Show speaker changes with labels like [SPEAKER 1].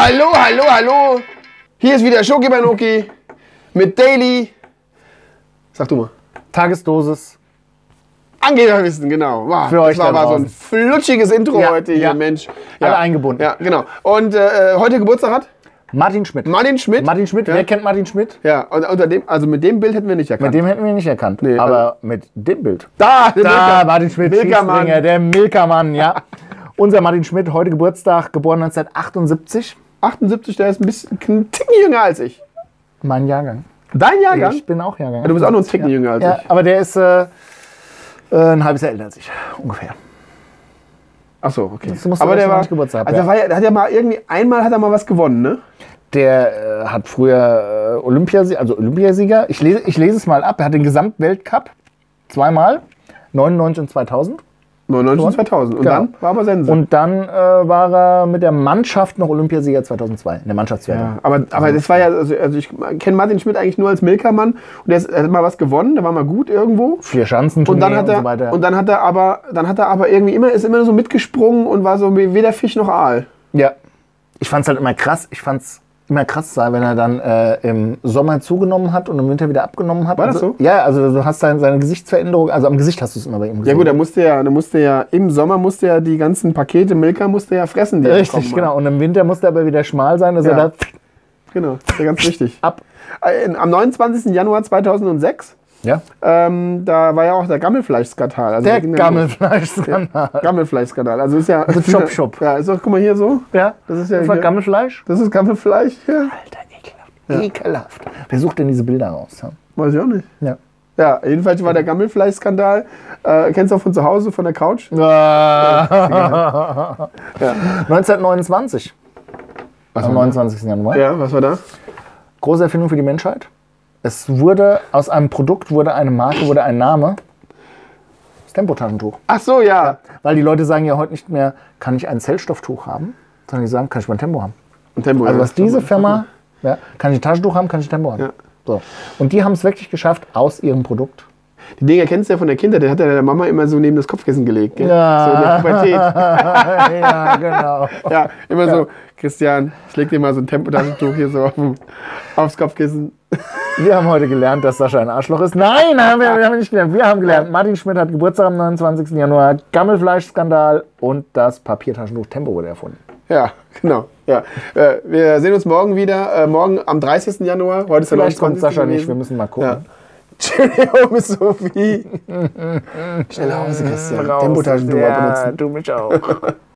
[SPEAKER 1] Hallo, hallo, hallo. Hier ist wieder Schoki Banoki mit Daily. Sag du mal.
[SPEAKER 2] Tagesdosis.
[SPEAKER 1] Angeberwissen, genau. Wow,
[SPEAKER 2] Für
[SPEAKER 1] das
[SPEAKER 2] euch
[SPEAKER 1] war,
[SPEAKER 2] da
[SPEAKER 1] war so ein flutschiges Intro
[SPEAKER 2] Ja,
[SPEAKER 1] heute hier,
[SPEAKER 2] ja.
[SPEAKER 1] Mensch.
[SPEAKER 2] Alle eingebunden.
[SPEAKER 1] Ja, genau. Und äh, heute Geburtstag hat
[SPEAKER 2] Martin Schmidt.
[SPEAKER 1] Martin Schmidt.
[SPEAKER 2] Martin Schmidt,
[SPEAKER 1] Ja.
[SPEAKER 2] wer kennt Martin Schmidt?
[SPEAKER 1] Ja, und unter dem, also mit dem Bild hätten wir nicht erkannt.
[SPEAKER 2] Mit dem hätten wir nicht erkannt.
[SPEAKER 1] Nee,
[SPEAKER 2] aber mit dem Bild.
[SPEAKER 1] da,
[SPEAKER 2] Da,
[SPEAKER 1] Milka.
[SPEAKER 2] Martin Schmidt,
[SPEAKER 1] Milkermann.
[SPEAKER 2] Der Milkermann, ja. Unser Martin Schmidt, heute Geburtstag, geboren 1978.
[SPEAKER 1] 78, der ist ein bisschen ein Ticken jünger als ich.
[SPEAKER 2] Mein Jahrgang.
[SPEAKER 1] Dein Jahrgang?
[SPEAKER 2] Ich bin auch Jahrgang.
[SPEAKER 1] du bist auch noch ein Ticken jünger als
[SPEAKER 2] Ja,
[SPEAKER 1] ich.
[SPEAKER 2] aber der ist äh, äh, ein halbes Jahr älter als ich, ungefähr.
[SPEAKER 1] Ach so, okay. Aber der war,
[SPEAKER 2] nicht Geburtstag
[SPEAKER 1] also der, war ja, hat ja mal irgendwie, einmal hat er mal was gewonnen, ne?
[SPEAKER 2] Der äh, hat früher äh, Olympiasieger, also Olympiasieger. Ich lese, ich lese es mal ab. Er hat den Gesamtweltcup zweimal, 99 und 2000.
[SPEAKER 1] 99 und 2000. Und
[SPEAKER 2] Genau.
[SPEAKER 1] dann war aber Sense.
[SPEAKER 2] Und dann äh, war er mit der Mannschaft noch Olympiasieger 2002 in der Mannschaftswertung.
[SPEAKER 1] Ja, aber, aber das war ja, also, also ich kenne Martin Schmidt eigentlich nur als Milkermann und der, ist, er hat mal was gewonnen, der war mal gut irgendwo.
[SPEAKER 2] Vier Schanzen
[SPEAKER 1] Und dann hat er,
[SPEAKER 2] so weiter.
[SPEAKER 1] und dann hat er aber, dann hat er aber irgendwie immer, ist immer so mitgesprungen und war so wie weder Fisch noch Aal.
[SPEAKER 2] ja. Ich fand es halt immer krass. Ich fand es immer krass sein, wenn er dann äh, im Sommer zugenommen hat und im Winter wieder abgenommen hat.
[SPEAKER 1] War das
[SPEAKER 2] also,
[SPEAKER 1] so?
[SPEAKER 2] Ja, also du hast seine, seine Gesichtsveränderung, also am Gesicht hast du es immer bei ihm gesehen.
[SPEAKER 1] Ja gut, er musste ja, er musste ja, im Sommer musste ja die ganzen Pakete Milka musste ja fressen, die er
[SPEAKER 2] Richtig, genau. Und im Winter musste er aber wieder schmal sein, dass
[SPEAKER 1] Ja.
[SPEAKER 2] er da
[SPEAKER 1] Genau, das ist ja ganz wichtig.
[SPEAKER 2] ab.
[SPEAKER 1] Äh, Am 29. Januar 2006,
[SPEAKER 2] Ja.
[SPEAKER 1] ähm, da war ja auch der Gammelfleischskandal. Also
[SPEAKER 2] Der
[SPEAKER 1] ja
[SPEAKER 2] Gammelfleischskandal.
[SPEAKER 1] Gammelfleischskandal. Also ist ja.
[SPEAKER 2] Also Chop Chop.
[SPEAKER 1] Ja, ist doch, guck mal hier so.
[SPEAKER 2] Ja,
[SPEAKER 1] Das ist ja
[SPEAKER 2] das war Gammelfleisch.
[SPEAKER 1] Das ist Gammelfleisch. Ja,
[SPEAKER 2] Alter, ekelhaft. Ekelhaft. Wer sucht denn diese Bilder raus? Ja.
[SPEAKER 1] weiß ich auch nicht.
[SPEAKER 2] Ja.
[SPEAKER 1] Ja, jedenfalls war der Gammelfleischskandal. Äh, kennst du auch von zu Hause, von der Couch?
[SPEAKER 2] ja. 1929. Am 29. Januar.
[SPEAKER 1] Ja, was war da?
[SPEAKER 2] Große Erfindung für die Menschheit. Es wurde aus einem Produkt, wurde eine Marke, wurde ein Name. Das Tempotaschentuch.
[SPEAKER 1] Ach so, ja.
[SPEAKER 2] Weil die Leute sagen ja heute nicht mehr, kann ich ein Zellstofftuch haben? Sondern die sagen, kann ich mein Tempo haben.
[SPEAKER 1] Und Tempo,
[SPEAKER 2] Also
[SPEAKER 1] ja.
[SPEAKER 2] was diese Firma, ja, kann ich ein Taschentuch haben, kann ich Tempo haben.
[SPEAKER 1] Ja.
[SPEAKER 2] So. Und die haben es wirklich geschafft aus ihrem Produkt.
[SPEAKER 1] Die Dinger kennst du ja von der Kindheit. Der hat ja der Mama immer so neben das Kopfkissen gelegt. Gell?
[SPEAKER 2] Ja.
[SPEAKER 1] So in der Pubertät.
[SPEAKER 2] ja, genau.
[SPEAKER 1] Ja, immer so, Christian, ich leg dir mal so ein Tempotaschentuch hier so auf, aufs Kopfkissen.
[SPEAKER 2] Wir haben heute gelernt, dass Sascha ein Arschloch ist. Nein, haben wir, wir haben nicht gelernt. Wir haben gelernt, Martin Schmidt hat Geburtstag am 29. Januar, Gammelfleischskandal und das Papiertaschentuch Tempo wurde erfunden.
[SPEAKER 1] Ja, genau. Ja. Äh, wir sehen uns morgen wieder. Äh, morgen am 30. Januar. Heute ist der
[SPEAKER 2] Vielleicht kommt
[SPEAKER 1] 29.
[SPEAKER 2] Sascha nicht, wir
[SPEAKER 1] gewesen.
[SPEAKER 2] müssen mal gucken.
[SPEAKER 1] Ja. Cheerio, Sophie. Schnell nach Hause, Christian.
[SPEAKER 2] Raus.
[SPEAKER 1] Tempotaschentuch
[SPEAKER 2] ja,
[SPEAKER 1] benutzen.
[SPEAKER 2] du mich auch.